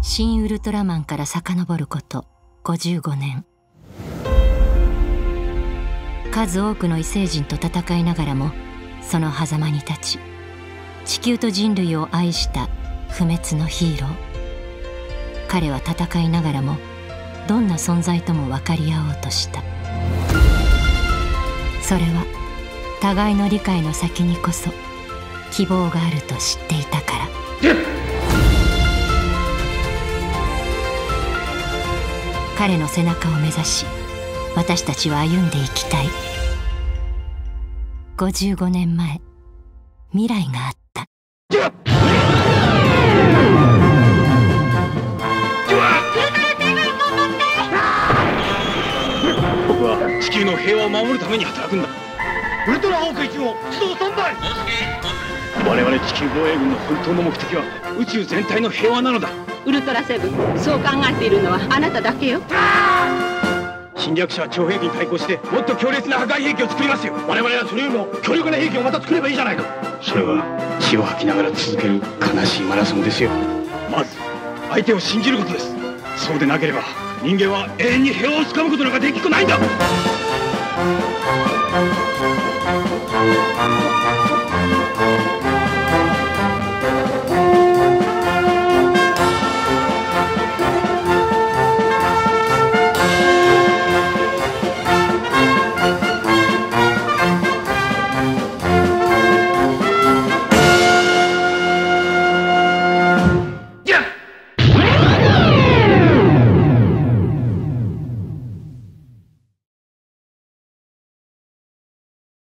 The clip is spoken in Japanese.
新ウルトラマンから遡ること55年。数多くの異星人と戦いながらもその狭間に立ち地球と人類を愛した不滅のヒーロー。彼は戦いながらもどんな存在とも分かり合おうとした。それは互いの理解の先にこそ希望があると知っていたから。彼の背中を目指し私たちは歩んでいきたい。55年前未来があった。僕は地球の平和を守るために働くんだ。ウルトラホーク1号出動スタンバイ我々地球防衛軍の本当の目的は宇宙全体の平和なのだウルトラセブン。そう考えているのはあなただけよ。侵略者は超兵器に対抗してもっと強烈な破壊兵器を作りますよ。我々はそれよりも強力な兵器をまた作ればいいじゃないか。それは血を吐きながら続ける悲しいマラソンですよ。まず相手を信じることです。そうでなければ人間は永遠に平和をつかむことなんかできっこないんだ